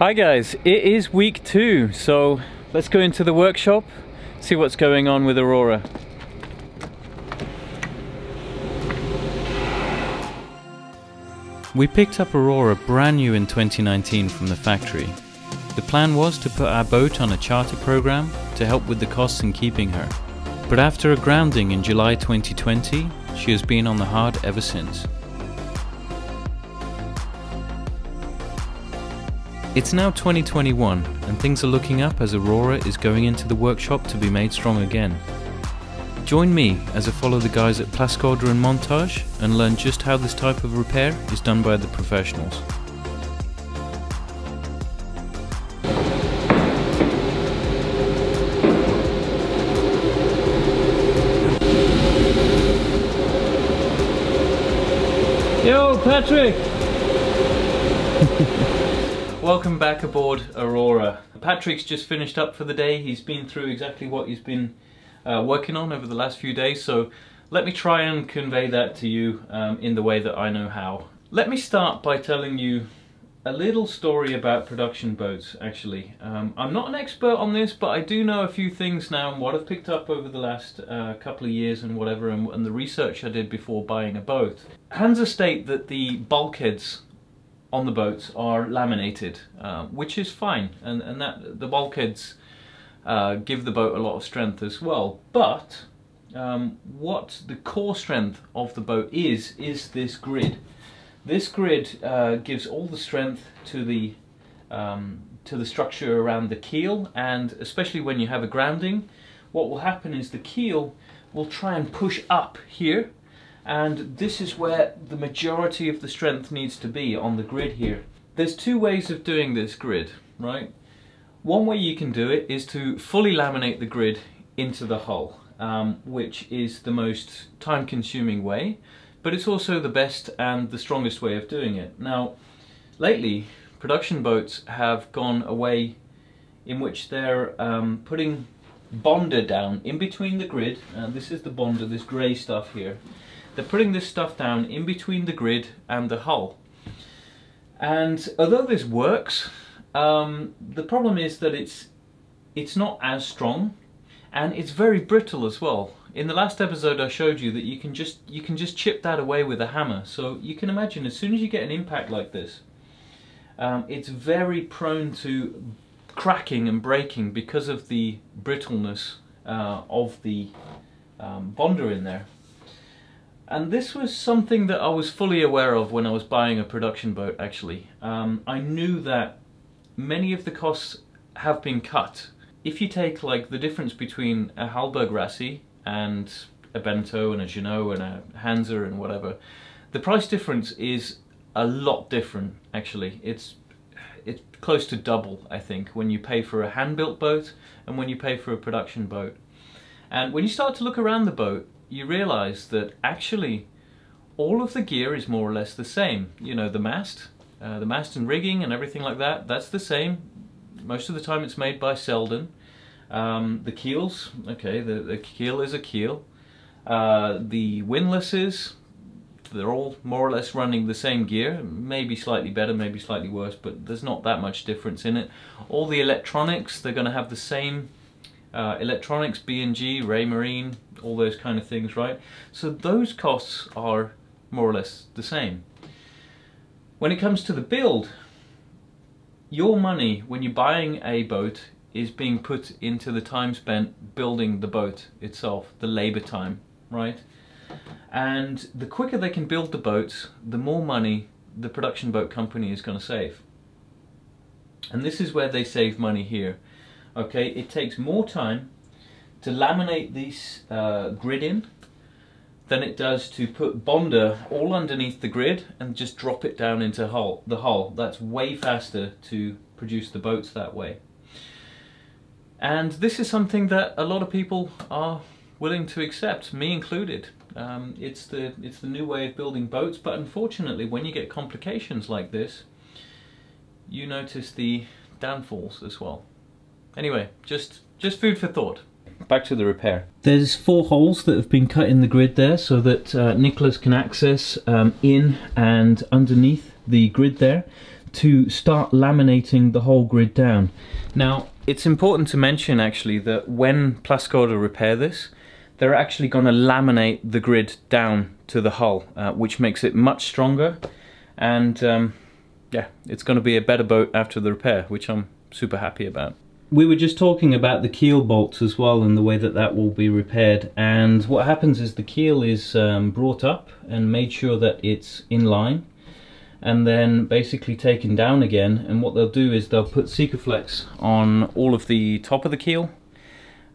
Hi guys, it is week two, so let's go into the workshop, see what's going on with Aurora. We picked up Aurora brand new in 2019 from the factory. The plan was to put our boat on a charter program to help with the costs in keeping her. But after a grounding in July 2020, she has been on the hard ever since. It's now 2021 and things are looking up as Aurora is going into the workshop to be made strong again. Join me as I follow the guys at Plastskador and Montage and learn just how this type of repair is done by the professionals. Yo, Patrick! Welcome back aboard Aurora. Patrick's just finished up for the day. He's been through exactly what he's been uh, working on over the last few days, so let me try and convey that to you um, in the way that I know how. Let me start by telling you a little story about production boats, actually. Um, I'm not an expert on this, but I do know a few things now and what I've picked up over the last uh, couple of years and whatever, and, and the research I did before buying a boat. Hanse state that the bulkheads on the boats are laminated, uh, which is fine, and, and that the bulkheads uh, give the boat a lot of strength as well. But um, what the core strength of the boat is, is this grid. This grid uh, gives all the strength to the um, to the structure around the keel, and especially when you have a grounding, what will happen is the keel will try and push up here and this is where the majority of the strength needs to be on the grid here. There's two ways of doing this grid, right? One way you can do it is to fully laminate the grid into the hull, um, which is the most time consuming way, but it's also the best and the strongest way of doing it. Now, lately, production boats have gone away in which they're um, putting bonder down in between the grid, and this is the bonder, this grey stuff here, they're putting this stuff down in between the grid and the hull. And although this works, um, the problem is that it's it's not as strong and it's very brittle as well. In the last episode I showed you that you can just you can just chip that away with a hammer. So you can imagine as soon as you get an impact like this, um, it's very prone to cracking and breaking because of the brittleness uh, of the um, bonder in there. And this was something that I was fully aware of when I was buying a production boat actually. Um, I knew that many of the costs have been cut. If you take like the difference between a Hallberg Rassy and a Beneteau and a Jeanneau and a Hanse and whatever, the price difference is a lot different actually. It's it's close to double I think when you pay for a hand-built boat and when you pay for a production boat. And when you start to look around the boat, you realize that actually all of the gear is more or less the same. You know, the mast, uh, the mast and rigging and everything like that, that's the same. Most of the time it's made by Selden. Um, the keels, okay, the, the keel is a keel. Uh, the windlasses, they're all more or less running the same gear, maybe slightly better, maybe slightly worse, but there's not that much difference in it. All the electronics, they're going to have the same uh, electronics, B&G, Raymarine, all those kind of things, right? So those costs are more or less the same. When it comes to the build, your money when you're buying a boat is being put into the time spent building the boat itself, the labor time, right? And the quicker they can build the boats, the more money the production boat company is going to save. And this is where they save money here okay it takes more time to laminate this uh, grid in than it does to put bonder all underneath the grid and just drop it down into hull, the hull. That's way faster to produce the boats that way. And this is something that a lot of people are willing to accept, me included. Um, it's the it's the new way of building boats, but unfortunately, when you get complications like this, you notice the downfalls as well. Anyway, just just food for thought. Back to the repair. There's four holes that have been cut in the grid there so that uh, Nicholas can access um, in and underneath the grid there. to start laminating the whole grid down. Now, it's important to mention actually that when Plastskador repair this, they're actually going to laminate the grid down to the hull, uh, which makes it much stronger. And um, yeah, it's going to be a better boat after the repair, which I'm super happy about. We were just talking about the keel bolts as well and the way that that will be repaired. And what happens is the keel is um, brought up and made sure that it's in line and then basically taken down again and what they'll do is they'll put Sikaflex on all of the top of the keel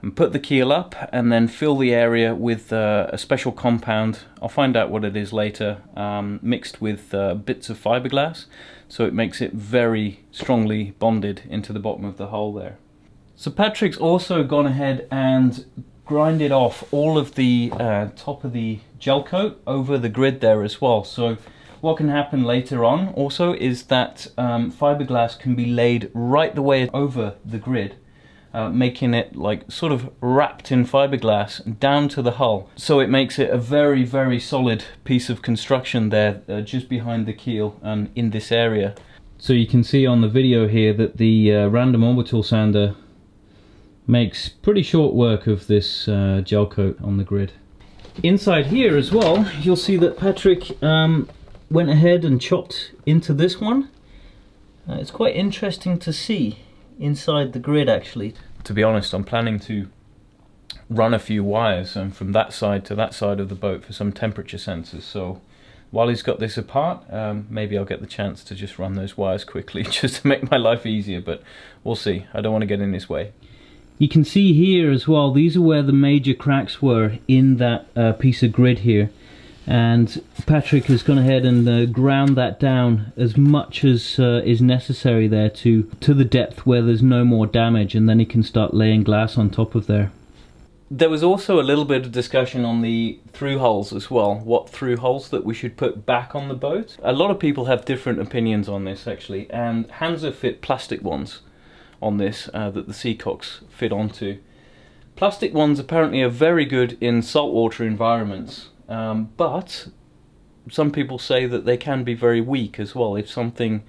and put the keel up and then fill the area with uh, a special compound I'll find out what it is later um, mixed with uh, bits of fiberglass so it makes it very strongly bonded into the bottom of the hull there. So Patrick's also gone ahead and grinded off all of the uh, top of the gel coat over the grid there as well so what can happen later on also is that um, fiberglass can be laid right the way over the grid uh, making it like sort of wrapped in fiberglass down to the hull. So it makes it a very, very solid piece of construction there uh, just behind the keel and in this area. So you can see on the video here that the uh, random orbital sander makes pretty short work of this uh, gel coat on the grid. Inside here as well, you'll see that Patrick um, went ahead and chopped into this one. Uh, it's quite interesting to see inside the grid actually. To be honest, I'm planning to run a few wires um, from that side to that side of the boat for some temperature sensors. So while he's got this apart, um, maybe I'll get the chance to just run those wires quickly just to make my life easier, but we'll see. I don't want to get in his way. You can see here as well, these are where the major cracks were in that uh, piece of grid here and Patrick has gone ahead and uh, ground that down as much as uh, is necessary there to to the depth where there's no more damage and then he can start laying glass on top of there. There was also a little bit of discussion on the through holes as well, what through holes that we should put back on the boat. A lot of people have different opinions on this actually and Hanse fit plastic ones on this uh, that the Seacocks fit onto. Plastic ones apparently are very good in saltwater environments um, but some people say that they can be very weak as well. If something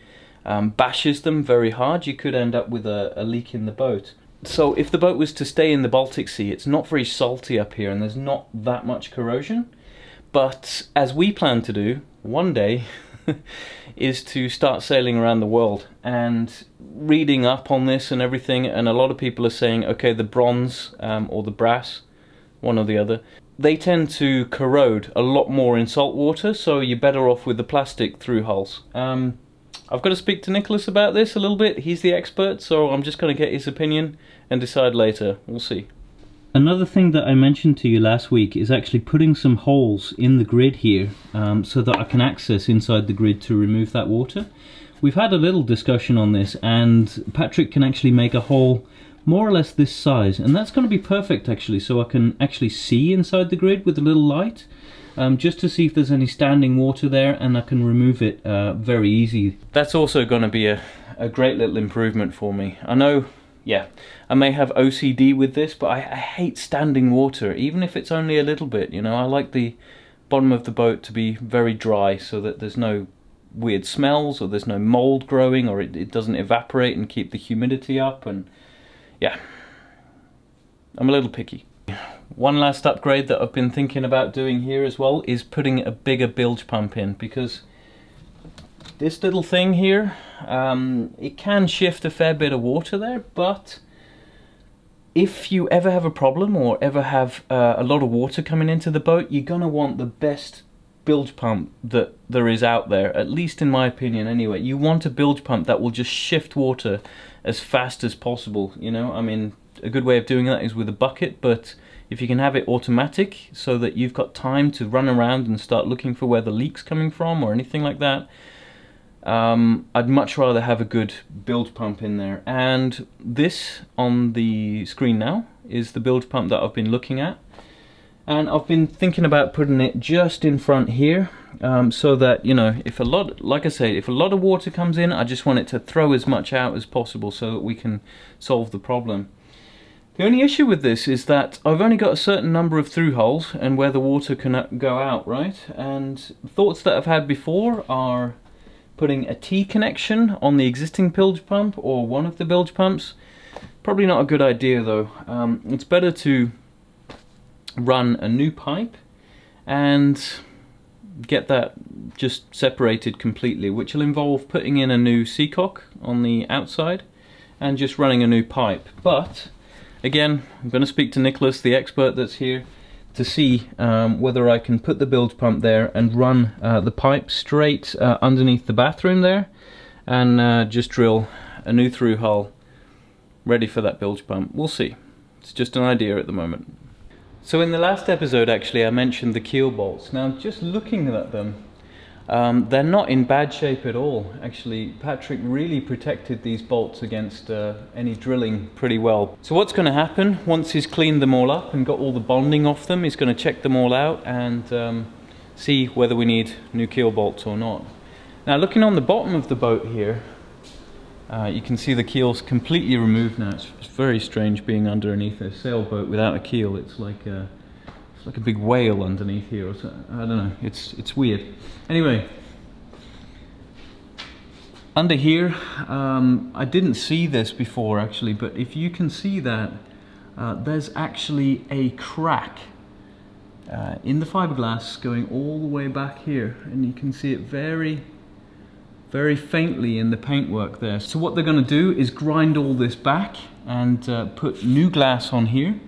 um, bashes them very hard, you could end up with a, a leak in the boat. So if the boat was to stay in the Baltic Sea, it's not very salty up here and there's not that much corrosion. But as we plan to do, one day, is to start sailing around the world and reading up on this and everything and a lot of people are saying okay the bronze um, or the brass one or the other they tend to corrode a lot more in salt water, so you're better off with the plastic through hulls. Um, I've got to speak to Nicholas about this a little bit. He's the expert, so I'm just going to get his opinion and decide later. We'll see. Another thing that I mentioned to you last week is actually putting some holes in the grid here um, so that I can access inside the grid to remove that water. We've had a little discussion on this and Patrick can actually make a hole more or less this size and that's going to be perfect actually so I can actually see inside the grid with a little light um, just to see if there's any standing water there and I can remove it uh, very easy. That's also going to be a, a great little improvement for me. I know, yeah, I may have OCD with this but I, I hate standing water even if it's only a little bit, you know, I like the bottom of the boat to be very dry so that there's no weird smells or there's no mold growing or it, it doesn't evaporate and keep the humidity up and yeah, I'm a little picky. One last upgrade that I've been thinking about doing here as well is putting a bigger bilge pump in because this little thing here, um, it can shift a fair bit of water there, but if you ever have a problem or ever have uh, a lot of water coming into the boat, you're going to want the best bilge pump that there is out there, at least in my opinion anyway. You want a bilge pump that will just shift water as fast as possible, you know? I mean, a good way of doing that is with a bucket, but if you can have it automatic so that you've got time to run around and start looking for where the leak's coming from or anything like that, um, I'd much rather have a good bilge pump in there. And this on the screen now is the bilge pump that I've been looking at. And I've been thinking about putting it just in front here um, so that you know if a lot like I say if a lot of water comes in I just want it to throw as much out as possible so that we can solve the problem. The only issue with this is that I've only got a certain number of through holes and where the water can uh, go out right? And thoughts that I've had before are putting a T connection on the existing bilge pump or one of the bilge pumps. Probably not a good idea though. Um, it's better to run a new pipe and get that just separated completely, which will involve putting in a new seacock on the outside and just running a new pipe. But again, I'm going to speak to Nicholas, the expert that's here, to see um, whether I can put the bilge pump there and run uh, the pipe straight uh, underneath the bathroom there and uh, just drill a new through hull ready for that bilge pump. We'll see. It's just an idea at the moment. So in the last episode actually I mentioned the keel bolts. Now just looking at them um, they're not in bad shape at all. Actually, Patrick really protected these bolts against uh, any drilling pretty well. So what's going to happen once he's cleaned them all up and got all the bonding off them, he's going to check them all out and um, see whether we need new keel bolts or not. Now looking on the bottom of the boat here, uh, you can see the keel's completely removed now. It's, it's, very strange being underneath a sailboat without a keel. It's like a, it's like a big whale underneath here. Or so, I don't know. It's it's weird. Anyway, under here, um, I didn't see this before actually, but if you can see that, uh, there's actually a crack uh, in the fiberglass going all the way back here, and you can see it very, very faintly in the paintwork there. So what they're going to do is grind all this back and uh, put new glass on here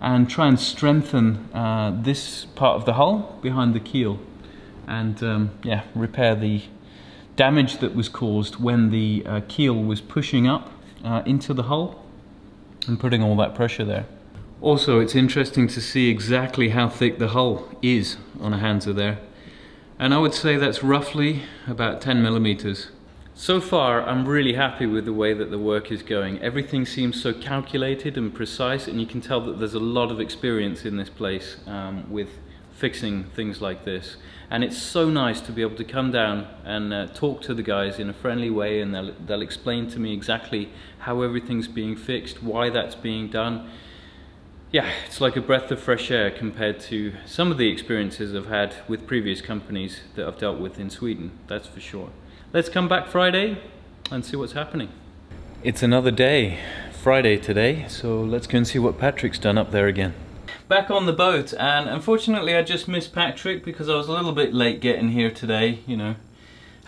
and try and strengthen uh, this part of the hull behind the keel. And um, yeah repair the damage that was caused when the uh, keel was pushing up uh, into the hull and putting all that pressure there. Also it's interesting to see exactly how thick the hull is on a Hanse there. And I would say that's roughly about 10 millimeters so far, I'm really happy with the way that the work is going. Everything seems so calculated and precise, and you can tell that there's a lot of experience in this place um, with fixing things like this. And it's so nice to be able to come down and uh, talk to the guys in a friendly way, and they'll, they'll explain to me exactly how everything's being fixed, why that's being done. Yeah, it's like a breath of fresh air compared to some of the experiences I've had with previous companies that I've dealt with in Sweden, that's for sure. Let's come back Friday and see what's happening. It's another day, Friday today, so let's go and see what Patrick's done up there again. Back on the boat, and unfortunately I just missed Patrick because I was a little bit late getting here today, you know.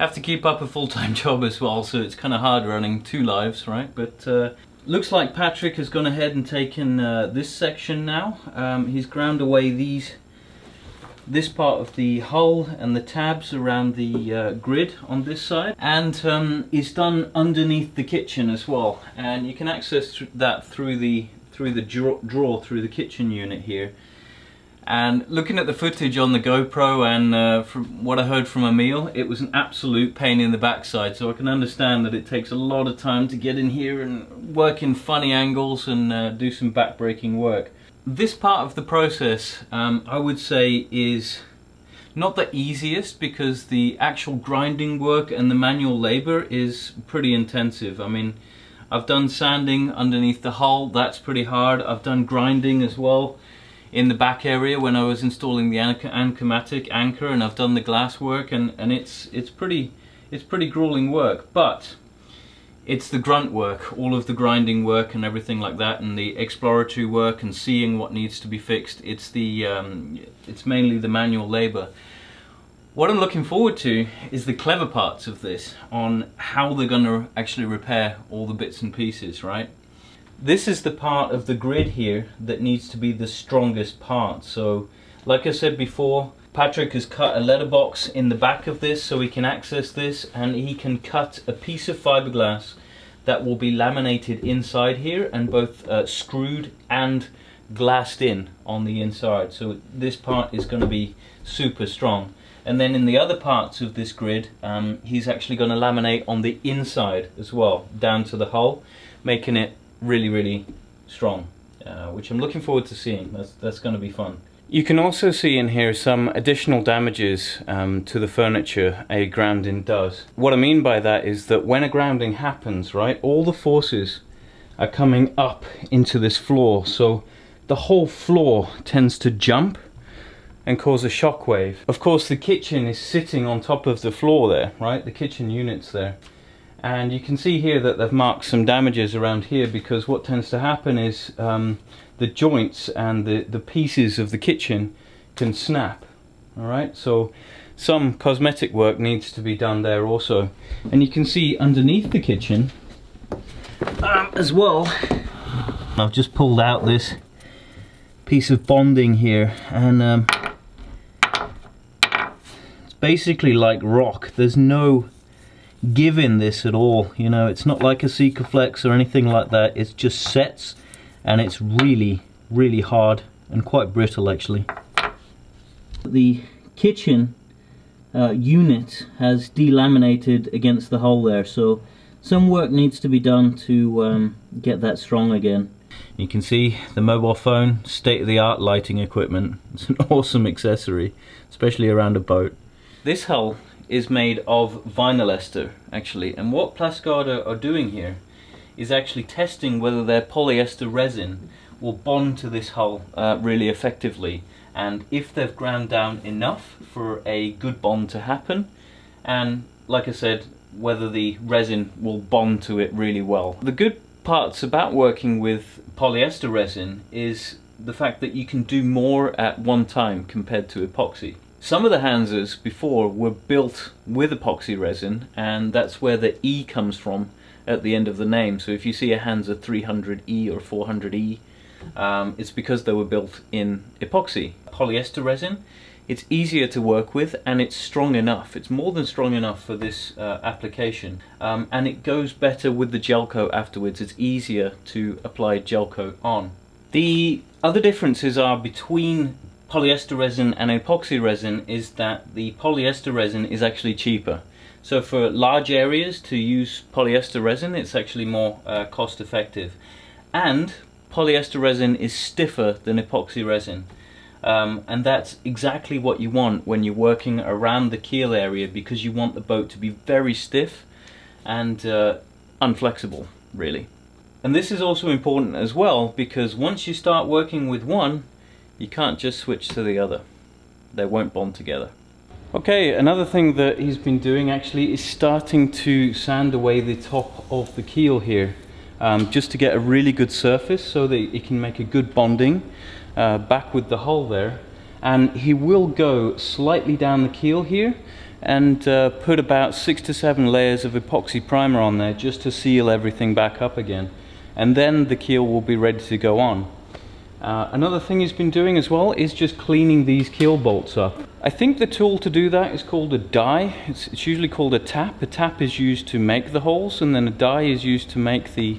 Have to keep up a full-time job as well, so it's kind of hard running two lives, right? But uh, looks like Patrick has gone ahead and taken uh, this section now. Um, he's ground away these this part of the hull and the tabs around the uh, grid on this side and um, is done underneath the kitchen as well and you can access th that through the through the draw, drawer through the kitchen unit here and looking at the footage on the GoPro and uh, from what I heard from Emil, it was an absolute pain in the backside. So I can understand that it takes a lot of time to get in here and work in funny angles and uh, do some backbreaking work. This part of the process, um, I would say, is not the easiest because the actual grinding work and the manual labor is pretty intensive. I mean, I've done sanding underneath the hull, that's pretty hard. I've done grinding as well in the back area when I was installing the Anchomatic anchor and I've done the glass work and, and it's, it's, pretty, it's pretty grueling work. But it's the grunt work, all of the grinding work and everything like that, and the exploratory work and seeing what needs to be fixed. It's the um, it's mainly the manual labor. What I'm looking forward to is the clever parts of this on how they're going to actually repair all the bits and pieces, right? This is the part of the grid here that needs to be the strongest part. So, like I said before, Patrick has cut a letterbox in the back of this so he can access this and he can cut a piece of fiberglass that will be laminated inside here and both uh, screwed and glassed in on the inside. So this part is going to be super strong. And then in the other parts of this grid, um, he's actually going to laminate on the inside as well, down to the hull, making it really, really strong, uh, which I'm looking forward to seeing. That's, that's going to be fun. You can also see in here some additional damages um, to the furniture a grounding does. What I mean by that is that when a grounding happens, right, all the forces are coming up into this floor. So the whole floor tends to jump and cause a shock wave. Of course the kitchen is sitting on top of the floor there, right? The kitchen unit's there. And you can see here that they've marked some damages around here because what tends to happen is um, the joints and the, the pieces of the kitchen can snap. Alright, so some cosmetic work needs to be done there also. And you can see underneath the kitchen um, as well, I've just pulled out this piece of bonding here and um, it's basically like rock. There's no give in this at all. You know, it's not like a Sikaflex or anything like that. It just sets and it's really, really hard and quite brittle actually. The kitchen uh, unit has delaminated against the hole there, so some work needs to be done to um, get that strong again. You can see the mobile phone, state-of-the-art lighting equipment. It's an awesome accessory, especially around a boat. This hull is made of vinyl ester, actually, and what Plastskador are doing here is actually testing whether their polyester resin will bond to this hull uh, really effectively and if they've ground down enough for a good bond to happen and like I said whether the resin will bond to it really well. The good parts about working with polyester resin is the fact that you can do more at one time compared to epoxy. Some of the Hanses before were built with epoxy resin and that's where the E comes from at the end of the name. So if you see a Hanse 300E or 400E, um, it's because they were built in epoxy. Polyester resin, it's easier to work with and it's strong enough. It's more than strong enough for this uh, application um, and it goes better with the gel coat afterwards. It's easier to apply gel coat on. The other differences are between polyester resin and epoxy resin is that the polyester resin is actually cheaper. So for large areas to use polyester resin, it's actually more uh, cost effective. And polyester resin is stiffer than epoxy resin. Um, and that's exactly what you want when you're working around the keel area because you want the boat to be very stiff and uh, unflexible, really. And this is also important as well because once you start working with one, you can't just switch to the other. They won't bond together. Okay, another thing that he's been doing actually is starting to sand away the top of the keel here um, just to get a really good surface so that it can make a good bonding uh, back with the hull there. And he will go slightly down the keel here and uh, put about six to seven layers of epoxy primer on there just to seal everything back up again. And then the keel will be ready to go on. Uh, another thing he's been doing as well is just cleaning these keel bolts up. I think the tool to do that is called a die. It's, it's usually called a tap. A tap is used to make the holes and then a die is used to make the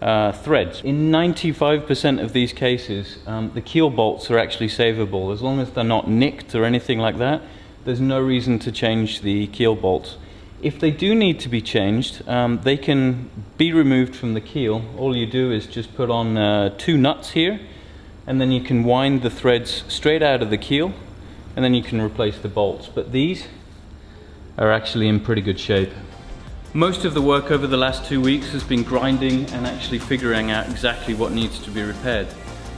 uh, threads. In 95% of these cases, um, the keel bolts are actually savable. As long as they're not nicked or anything like that, there's no reason to change the keel bolts. If they do need to be changed, um, they can be removed from the keel. All you do is just put on uh, two nuts here and then you can wind the threads straight out of the keel and then you can replace the bolts. But these are actually in pretty good shape. Most of the work over the last two weeks has been grinding and actually figuring out exactly what needs to be repaired.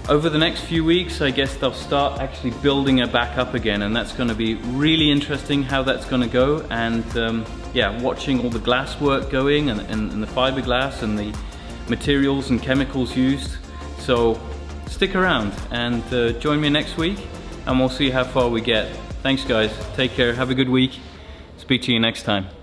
Over the next few weeks, I guess they'll start actually building it back up again and that's gonna be really interesting how that's gonna go and um, yeah, watching all the glass work going and, and, and the fiberglass and the materials and chemicals used. So stick around and uh, join me next week and we'll see how far we get. Thanks guys, take care, have a good week. Speak to you next time.